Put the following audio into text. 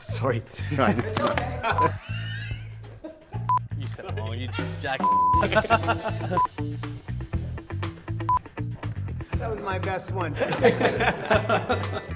Sorry. It's okay. You said it wrong. You jack. That was my best one.